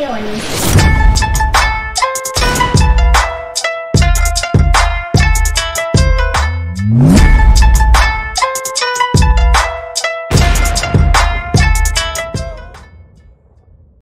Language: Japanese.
ように。